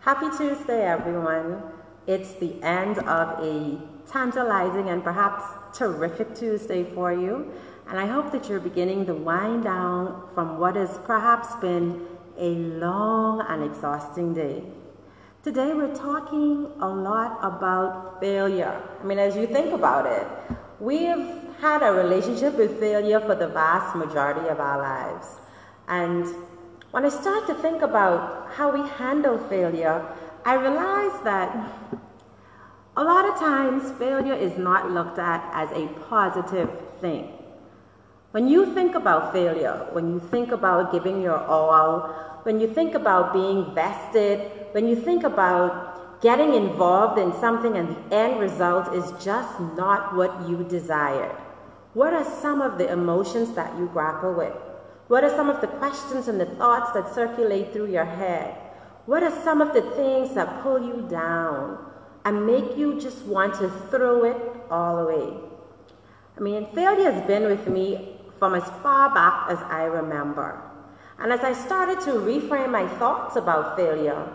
Happy Tuesday, everyone. It's the end of a tantalizing and perhaps terrific Tuesday for you. And I hope that you're beginning to wind down from what has perhaps been a long and exhausting day. Today, we're talking a lot about failure. I mean, as you think about it, we've had a relationship with failure for the vast majority of our lives. And when I start to think about how we handle failure, I realize that a lot of times failure is not looked at as a positive thing. When you think about failure, when you think about giving your all, when you think about being vested, when you think about getting involved in something and the end result is just not what you desired, what are some of the emotions that you grapple with? What are some of the questions and the thoughts that circulate through your head? What are some of the things that pull you down and make you just want to throw it all away? I mean, failure has been with me from as far back as I remember. And as I started to reframe my thoughts about failure,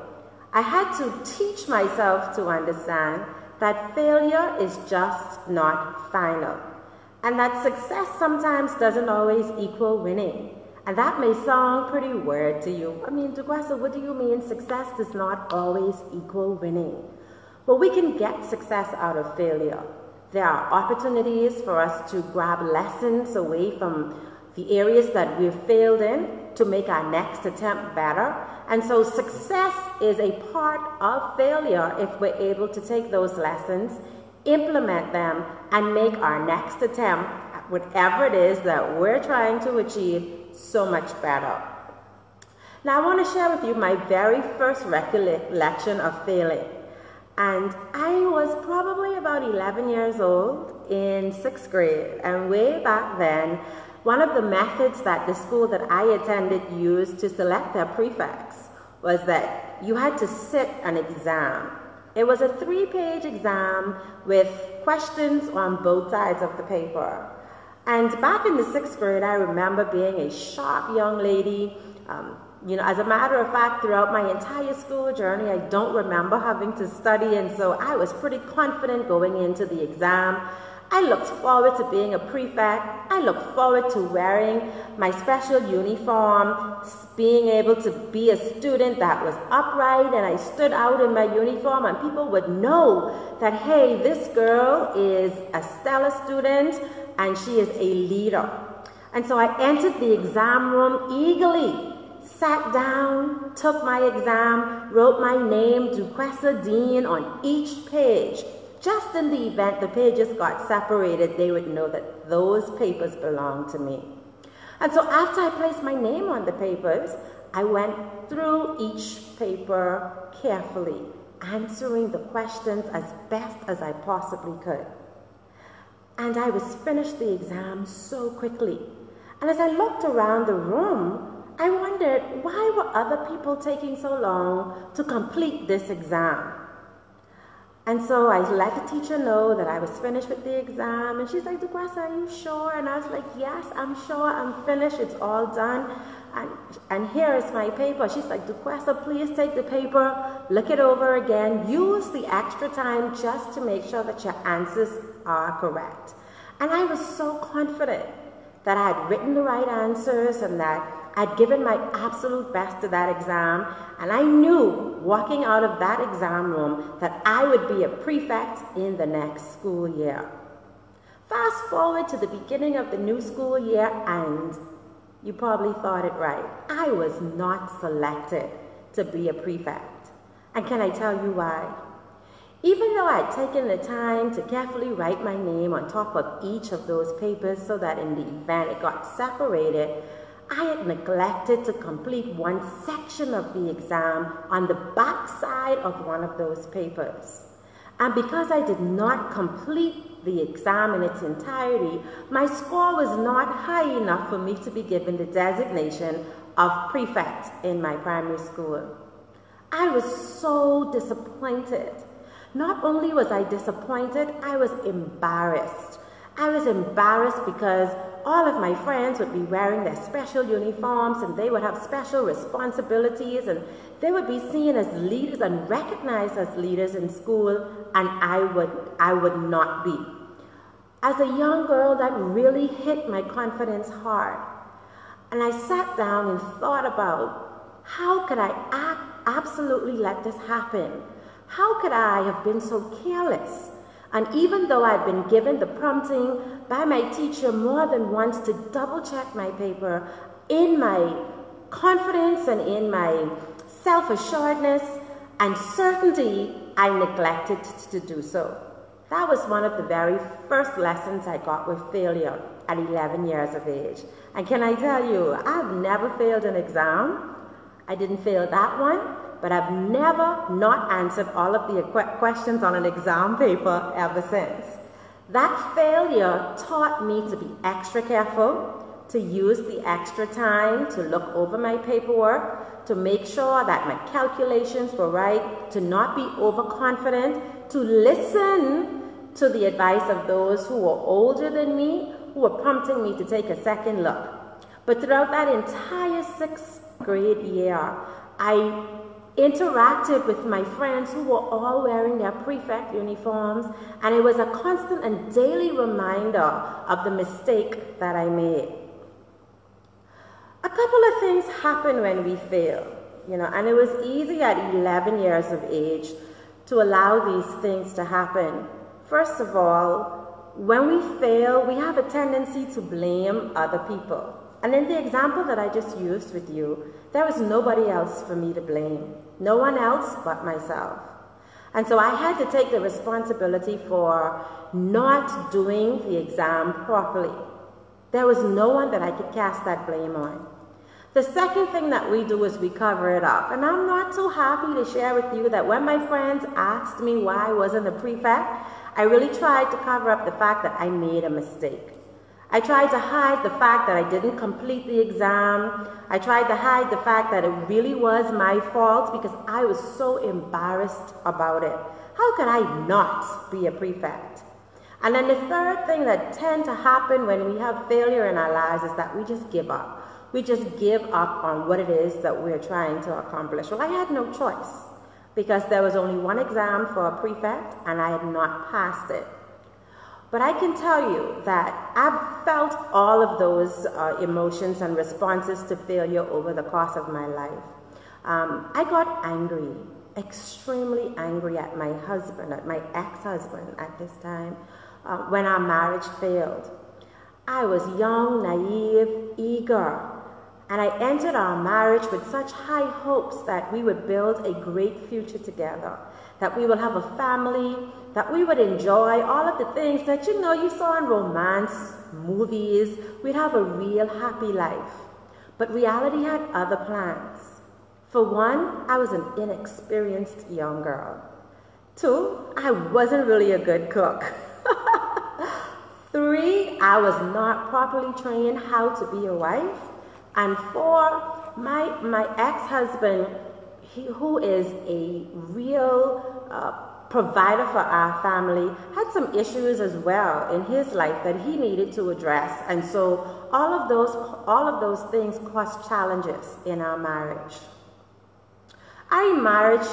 I had to teach myself to understand that failure is just not final. And that success sometimes doesn't always equal winning. And that may sound pretty weird to you. I mean, Duquesa, what do you mean success does not always equal winning? Well, we can get success out of failure. There are opportunities for us to grab lessons away from the areas that we've failed in to make our next attempt better. And so success is a part of failure if we're able to take those lessons, implement them, and make our next attempt, whatever it is that we're trying to achieve, so much better. Now, I want to share with you my very first recollection of failing. And I was probably about 11 years old in sixth grade. And way back then, one of the methods that the school that I attended used to select their prefects was that you had to sit an exam. It was a three page exam with questions on both sides of the paper. And back in the sixth grade, I remember being a sharp young lady. Um, you know, as a matter of fact, throughout my entire school journey, I don't remember having to study, and so I was pretty confident going into the exam. I looked forward to being a prefect. I looked forward to wearing my special uniform, being able to be a student that was upright, and I stood out in my uniform, and people would know that, hey, this girl is a stellar student and she is a leader. And so I entered the exam room eagerly, sat down, took my exam, wrote my name, Duquesa Dean, on each page. Just in the event the pages got separated, they would know that those papers belonged to me. And so after I placed my name on the papers, I went through each paper carefully, answering the questions as best as I possibly could. And I was finished the exam so quickly. And as I looked around the room, I wondered why were other people taking so long to complete this exam? And so I let the teacher know that I was finished with the exam. And she's like, Duquesa, are you sure? And I was like, yes, I'm sure. I'm finished. It's all done. And, and here is my paper. She's like, Duquesa, please take the paper, look it over again, use the extra time just to make sure that your answers are correct. And I was so confident that I had written the right answers and that I'd given my absolute best to that exam. And I knew walking out of that exam room that I would be a prefect in the next school year. Fast forward to the beginning of the new school year, and you probably thought it right. I was not selected to be a prefect. And can I tell you why? Even though I'd taken the time to carefully write my name on top of each of those papers so that in the event it got separated, I had neglected to complete one section of the exam on the back side of one of those papers. And because I did not complete the exam in its entirety, my score was not high enough for me to be given the designation of prefect in my primary school. I was so disappointed. Not only was I disappointed, I was embarrassed. I was embarrassed because all of my friends would be wearing their special uniforms and they would have special responsibilities and they would be seen as leaders and recognized as leaders in school and I would I would not be. As a young girl that really hit my confidence hard. And I sat down and thought about how could I absolutely let this happen? How could I have been so careless? And even though I'd been given the prompting by my teacher more than once to double check my paper, in my confidence and in my self assuredness and certainty, I neglected to do so. That was one of the very first lessons I got with failure at 11 years of age. And can I tell you, I've never failed an exam. I didn't fail that one but I've never not answered all of the questions on an exam paper ever since. That failure taught me to be extra careful, to use the extra time to look over my paperwork, to make sure that my calculations were right, to not be overconfident, to listen to the advice of those who were older than me, who were prompting me to take a second look. But throughout that entire sixth grade year, I interacted with my friends who were all wearing their prefect uniforms, and it was a constant and daily reminder of the mistake that I made. A couple of things happen when we fail, you know, and it was easy at 11 years of age to allow these things to happen. First of all, when we fail, we have a tendency to blame other people. And in the example that I just used with you, there was nobody else for me to blame. No one else but myself. And so I had to take the responsibility for not doing the exam properly. There was no one that I could cast that blame on. The second thing that we do is we cover it up. And I'm not so happy to share with you that when my friends asked me why I wasn't a prefect, I really tried to cover up the fact that I made a mistake. I tried to hide the fact that I didn't complete the exam. I tried to hide the fact that it really was my fault because I was so embarrassed about it. How could I not be a prefect? And then the third thing that tends to happen when we have failure in our lives is that we just give up. We just give up on what it is that we're trying to accomplish. Well, I had no choice because there was only one exam for a prefect and I had not passed it. But I can tell you that I've felt all of those uh, emotions and responses to failure over the course of my life. Um, I got angry, extremely angry at my husband, at my ex husband at this time, uh, when our marriage failed. I was young, naive, eager, and I entered our marriage with such high hopes that we would build a great future together, that we would have a family, that we would enjoy all of the things that you know you saw in romance movies. We'd have a real happy life. But reality had other plans. For one, I was an inexperienced young girl. Two, I wasn't really a good cook. Three, I was not properly trained how to be a wife. And four, my, my ex-husband, who is a real uh, provider for our family, had some issues as well in his life that he needed to address. And so all of those, all of those things caused challenges in our marriage. Our marriage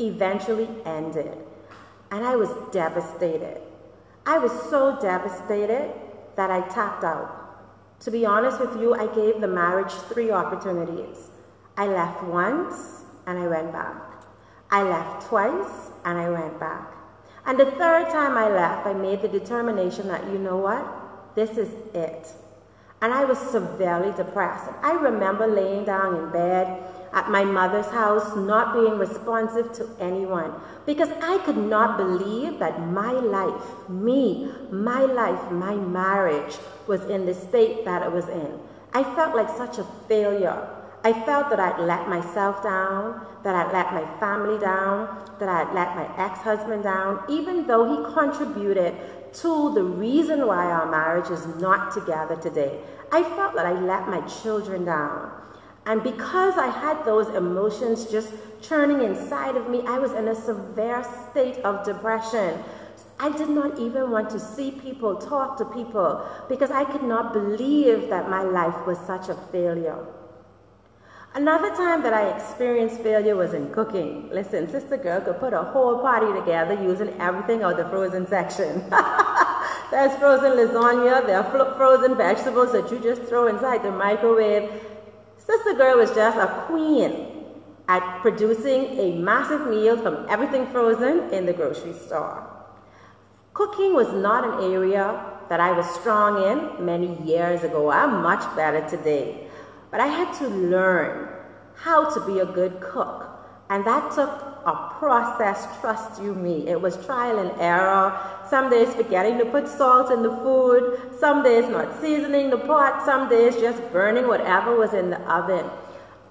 eventually ended, and I was devastated. I was so devastated that I tapped out. To be honest with you, I gave the marriage three opportunities. I left once and I went back. I left twice and I went back. And the third time I left, I made the determination that, you know what? This is it. And I was severely depressed. I remember laying down in bed at my mother's house, not being responsive to anyone, because I could not believe that my life, me, my life, my marriage was in the state that it was in. I felt like such a failure. I felt that I'd let myself down, that I'd let my family down, that I'd let my ex husband down, even though he contributed to the reason why our marriage is not together today. I felt that I let my children down. And because I had those emotions just churning inside of me, I was in a severe state of depression I did not even want to see people, talk to people, because I could not believe that my life was such a failure. Another time that I experienced failure was in cooking. Listen, Sister Girl could put a whole party together using everything out of the frozen section. There's frozen lasagna, there are frozen vegetables that you just throw inside the microwave. Sister Girl was just a queen at producing a massive meal from everything frozen in the grocery store. Cooking was not an area that I was strong in many years ago. I'm much better today. But I had to learn how to be a good cook. And that took a process, trust you me. It was trial and error. Some days forgetting to put salt in the food, some days not seasoning the pot, some days just burning whatever was in the oven.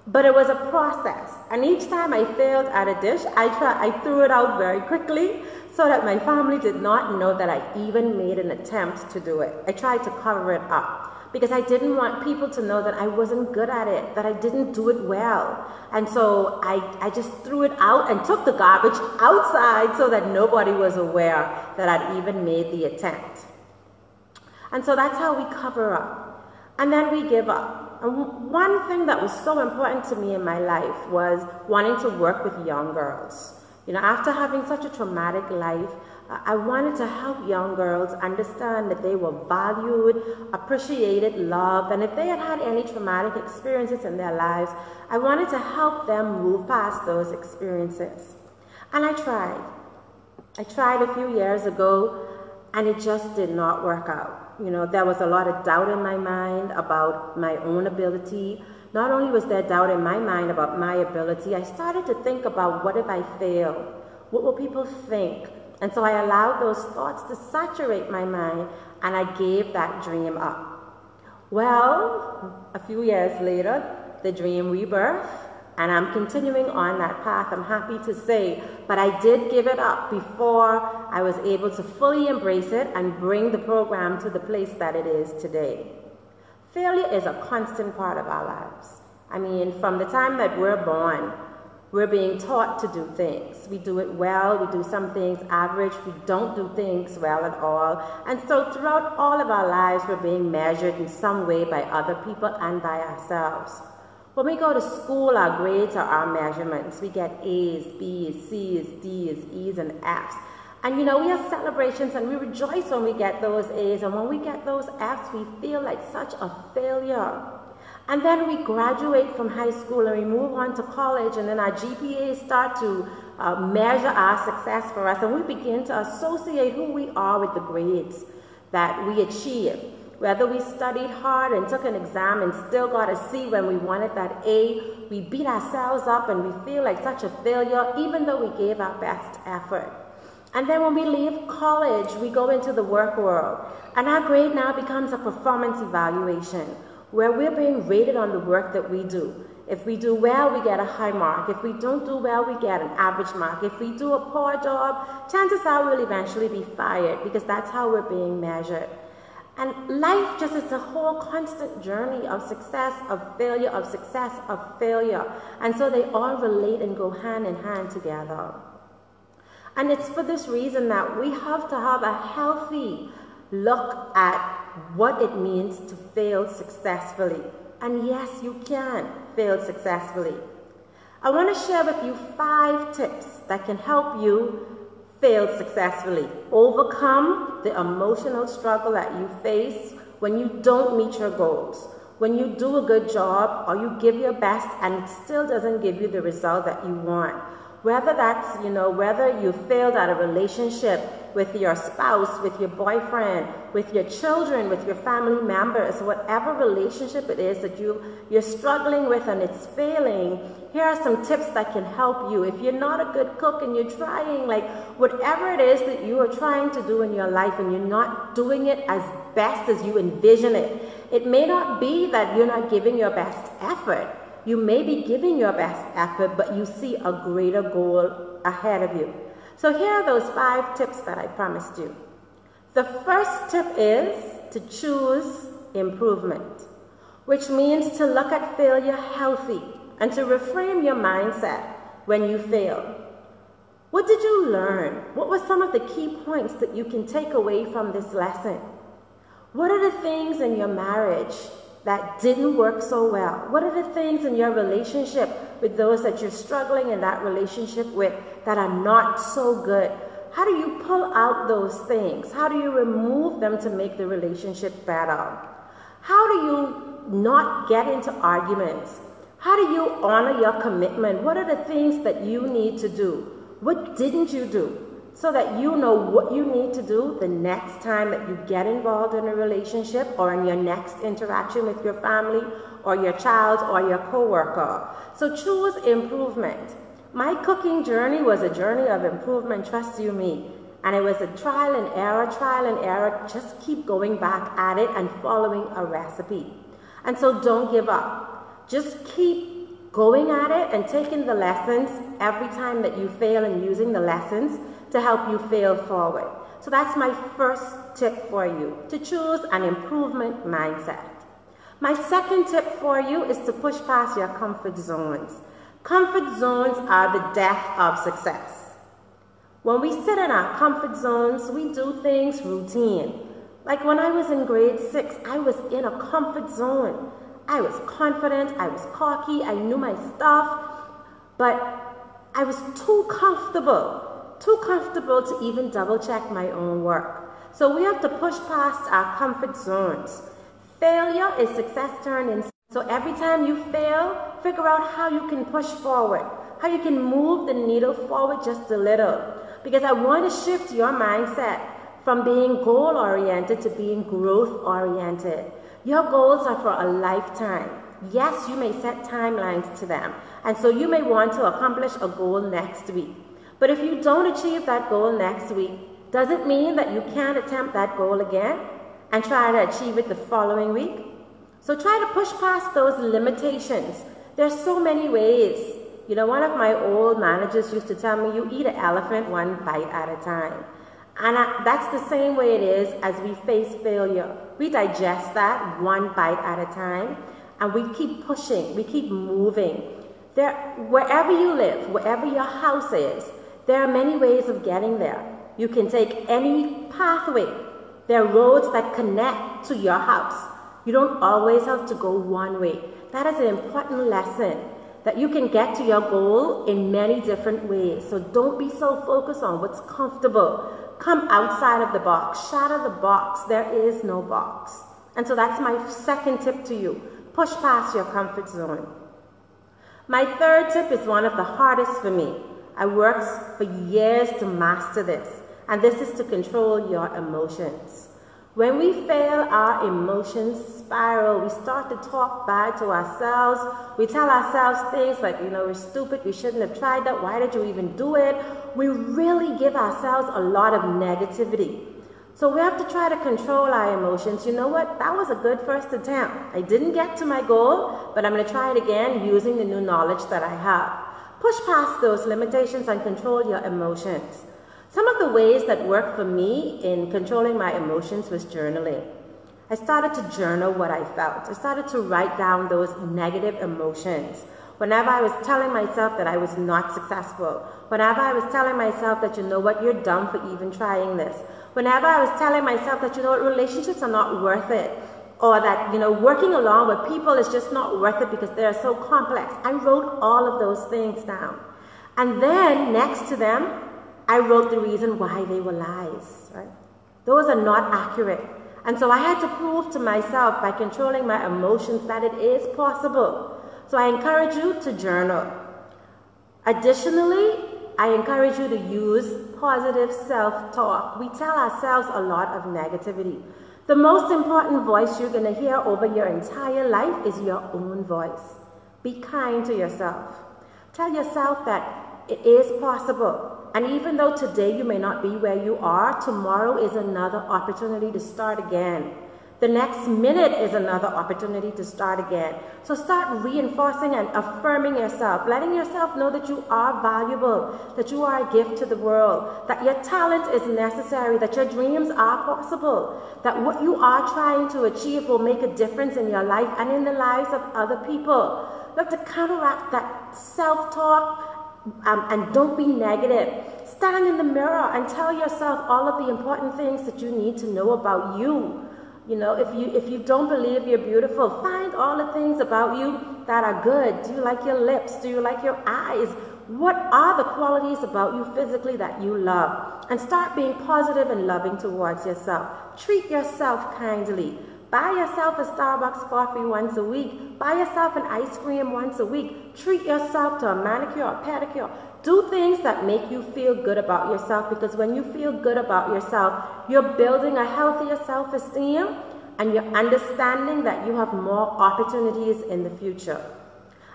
But it was a process. And each time I failed at a dish, I, try, I threw it out very quickly so that my family did not know that I even made an attempt to do it. I tried to cover it up because I didn't want people to know that I wasn't good at it, that I didn't do it well. And so I, I just threw it out and took the garbage outside so that nobody was aware that I'd even made the attempt. And so that's how we cover up. And then we give up. And one thing that was so important to me in my life was wanting to work with young girls. You know, after having such a traumatic life, I wanted to help young girls understand that they were valued, appreciated, loved, and if they had had any traumatic experiences in their lives, I wanted to help them move past those experiences. And I tried. I tried a few years ago, and it just did not work out. You know, there was a lot of doubt in my mind about my own ability. Not only was there doubt in my mind about my ability, I started to think about what if I fail? What will people think? And so I allowed those thoughts to saturate my mind and I gave that dream up. Well, a few years later, the dream rebirthed and I'm continuing on that path, I'm happy to say. But I did give it up before I was able to fully embrace it and bring the program to the place that it is today. Failure is a constant part of our lives. I mean, from the time that we're born, we're being taught to do things. We do it well, we do some things average, we don't do things well at all. And so throughout all of our lives, we're being measured in some way by other people and by ourselves. When we go to school, our grades are our measurements. We get A's, B's, C's, D's, E's, and F's. And you know, we have celebrations and we rejoice when we get those A's. And when we get those F's, we feel like such a failure. And then we graduate from high school and we move on to college, and then our GPAs start to uh, measure our success for us, and we begin to associate who we are with the grades that we achieve. Whether we studied hard and took an exam and still got a C when we wanted that A, we beat ourselves up and we feel like such a failure, even though we gave our best effort. And then when we leave college, we go into the work world, and our grade now becomes a performance evaluation where we're being rated on the work that we do. If we do well, we get a high mark. If we don't do well, we get an average mark. If we do a poor job, chances are we'll eventually be fired because that's how we're being measured. And life just is a whole constant journey of success, of failure, of success, of failure. And so they all relate and go hand in hand together. And it's for this reason that we have to have a healthy look at what it means to fail successfully. And yes, you can fail successfully. I want to share with you five tips that can help you fail successfully. Overcome the emotional struggle that you face when you don't meet your goals. When you do a good job or you give your best and it still doesn't give you the result that you want. Whether that's, you know, whether you failed at a relationship with your spouse, with your boyfriend, with your children, with your family members, whatever relationship it is that you, you're struggling with and it's failing, here are some tips that can help you. If you're not a good cook and you're trying, like whatever it is that you are trying to do in your life and you're not doing it as best as you envision it, it may not be that you're not giving your best effort. You may be giving your best effort, but you see a greater goal ahead of you. So here are those five tips that I promised you. The first tip is to choose improvement, which means to look at failure healthy and to reframe your mindset when you fail. What did you learn? What were some of the key points that you can take away from this lesson? What are the things in your marriage that didn't work so well? What are the things in your relationship with those that you're struggling in that relationship with that are not so good? How do you pull out those things? How do you remove them to make the relationship better? How do you not get into arguments? How do you honor your commitment? What are the things that you need to do? What didn't you do? So that you know what you need to do the next time that you get involved in a relationship or in your next interaction with your family or your child or your coworker. So choose improvement. My cooking journey was a journey of improvement, trust you me. And it was a trial and error, trial and error. Just keep going back at it and following a recipe. And so don't give up. Just keep going at it and taking the lessons every time that you fail and using the lessons to help you fail forward. So that's my first tip for you to choose an improvement mindset. My second tip for you is to push past your comfort zones. Comfort zones are the death of success. When we sit in our comfort zones, we do things routine. Like when I was in grade six, I was in a comfort zone. I was confident, I was cocky, I knew my stuff, but I was too comfortable, too comfortable to even double check my own work. So we have to push past our comfort zones. Failure is success turned into. So every time you fail, figure out how you can push forward, how you can move the needle forward just a little. Because I want to shift your mindset from being goal oriented to being growth oriented. Your goals are for a lifetime. Yes, you may set timelines to them. And so you may want to accomplish a goal next week. But if you don't achieve that goal next week, does it mean that you can't attempt that goal again and try to achieve it the following week? So try to push past those limitations. There's so many ways. You know, one of my old managers used to tell me, you eat an elephant one bite at a time. And I, that's the same way it is as we face failure. We digest that one bite at a time and we keep pushing, we keep moving. There, wherever you live, wherever your house is, there are many ways of getting there. You can take any pathway. There are roads that connect to your house. You don't always have to go one way. That is an important lesson that you can get to your goal in many different ways. So don't be so focused on what's comfortable. Come outside of the box, shatter the box. There is no box. And so that's my second tip to you. Push past your comfort zone. My third tip is one of the hardest for me. I worked for years to master this, and this is to control your emotions. When we fail, our emotions spiral. We start to talk bad to ourselves. We tell ourselves things like, you know, we're stupid, we shouldn't have tried that, why did you even do it? We really give ourselves a lot of negativity. So we have to try to control our emotions. You know what? That was a good first attempt. I didn't get to my goal, but I'm going to try it again using the new knowledge that I have. Push past those limitations and control your emotions. Some of the ways that worked for me in controlling my emotions was journaling. I started to journal what I felt. I started to write down those negative emotions. Whenever I was telling myself that I was not successful, whenever I was telling myself that, you know what, you're dumb for even trying this, whenever I was telling myself that, you know what, relationships are not worth it, or that, you know, working along with people is just not worth it because they're so complex, I wrote all of those things down. And then next to them, I wrote the reason why they were lies, right? Those are not accurate. And so I had to prove to myself by controlling my emotions that it is possible. So I encourage you to journal. Additionally, I encourage you to use positive self talk. We tell ourselves a lot of negativity. The most important voice you're going to hear over your entire life is your own voice. Be kind to yourself. Tell yourself that it is possible. And even though today you may not be where you are, tomorrow is another opportunity to start again. The next minute is another opportunity to start again. So start reinforcing and affirming yourself, letting yourself know that you are valuable, that you are a gift to the world, that your talent is necessary, that your dreams are possible, that what you are trying to achieve will make a difference in your life and in the lives of other people. Have to counteract that self talk um, and don't be negative. Stand in the mirror and tell yourself all of the important things that you need to know about you. You know, if you if you don't believe you're beautiful, find all the things about you that are good. Do you like your lips? Do you like your eyes? What are the qualities about you physically that you love? And start being positive and loving towards yourself. Treat yourself kindly. Buy yourself a Starbucks coffee once a week. Buy yourself an ice cream once a week. Treat yourself to a manicure, a pedicure. Do things that make you feel good about yourself because when you feel good about yourself, you're building a healthier self esteem and you're understanding that you have more opportunities in the future.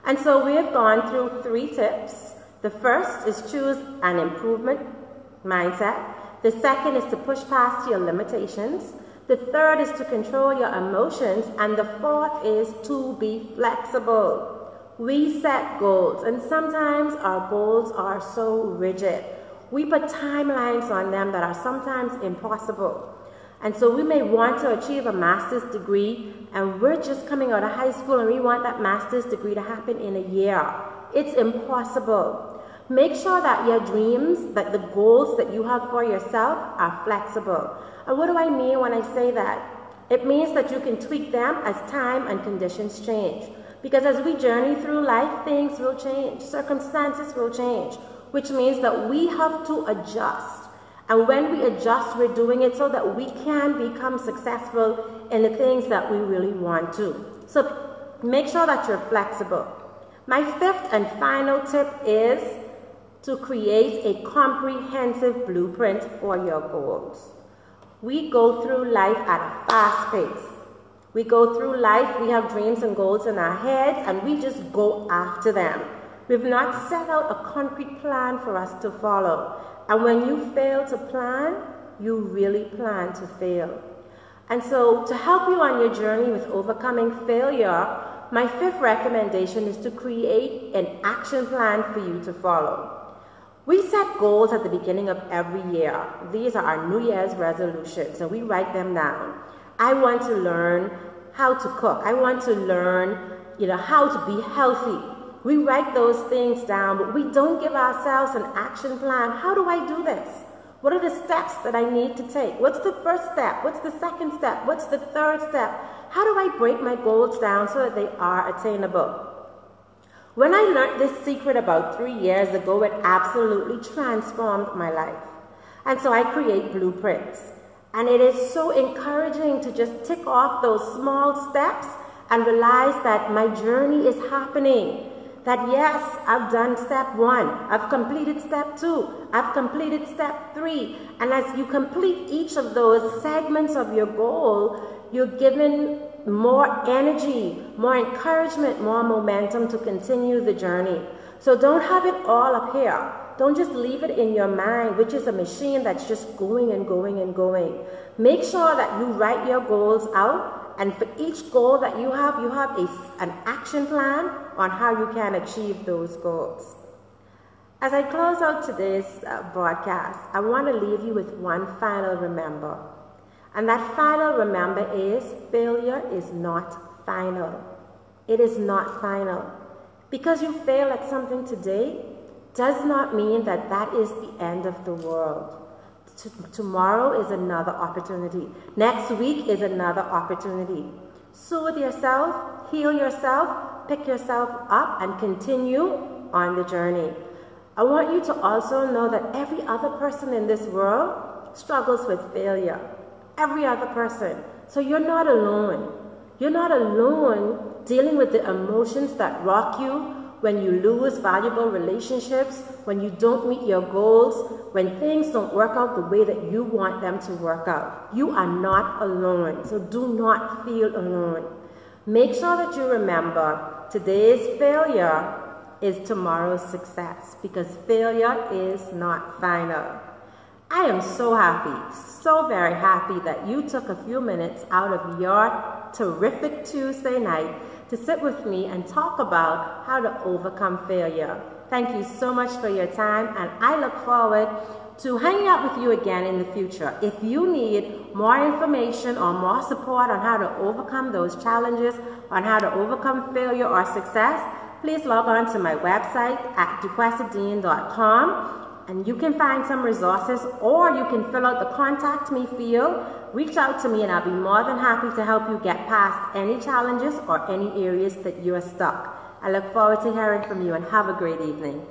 And so we have gone through three tips the first is choose an improvement mindset. The second is to push past your limitations. The third is to control your emotions. And the fourth is to be flexible. We set goals, and sometimes our goals are so rigid. We put timelines on them that are sometimes impossible. And so we may want to achieve a master's degree, and we're just coming out of high school and we want that master's degree to happen in a year. It's impossible. Make sure that your dreams, that the goals that you have for yourself are flexible. And what do I mean when I say that? It means that you can tweak them as time and conditions change. Because as we journey through life, things will change, circumstances will change, which means that we have to adjust. And when we adjust, we're doing it so that we can become successful in the things that we really want to. So make sure that you're flexible. My fifth and final tip is to create a comprehensive blueprint for your goals. We go through life at a fast pace. We go through life, we have dreams and goals in our heads, and we just go after them. We've not set out a concrete plan for us to follow. And when you fail to plan, you really plan to fail. And so, to help you on your journey with overcoming failure, my fifth recommendation is to create an action plan for you to follow. We set goals at the beginning of every year. These are our New Year's resolutions, and we write them down. I want to learn how to cook. I want to learn, you know, how to be healthy. We write those things down, but we don't give ourselves an action plan. How do I do this? What are the steps that I need to take? What's the first step? What's the second step? What's the third step? How do I break my goals down so that they are attainable? When I learned this secret about three years ago, it absolutely transformed my life. And so I create blueprints. And it is so encouraging to just tick off those small steps and realize that my journey is happening. That yes, I've done step one, I've completed step two, I've completed step three. And as you complete each of those segments of your goal, you're given more energy, more encouragement, more momentum to continue the journey. So don't have it all up here. Don't just leave it in your mind, which is a machine that's just going and going and going. Make sure that you write your goals out, and for each goal that you have, you have a, an action plan on how you can achieve those goals. As I close out today's uh, broadcast, I want to leave you with one final remember. And that final remember is failure is not final. It is not final. Because you fail at something today does not mean that that is the end of the world. T tomorrow is another opportunity. Next week is another opportunity. Soothe yourself, heal yourself, pick yourself up, and continue on the journey. I want you to also know that every other person in this world struggles with failure every other person. So you're not alone. You're not alone dealing with the emotions that rock you when you lose valuable relationships, when you don't meet your goals, when things don't work out the way that you want them to work out. You are not alone. So do not feel alone. Make sure that you remember today's failure is tomorrow's success because failure is not final. I am so happy, so very happy that you took a few minutes out of your terrific Tuesday night to sit with me and talk about how to overcome failure. Thank you so much for your time, and I look forward to hanging out with you again in the future. If you need more information or more support on how to overcome those challenges, on how to overcome failure or success, please log on to my website at duquesadean.com and you can find some resources or you can fill out the contact me field. Reach out to me and I'll be more than happy to help you get past any challenges or any areas that you're stuck. I look forward to hearing from you and have a great evening.